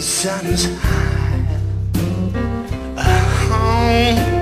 sun is high. Uh -huh.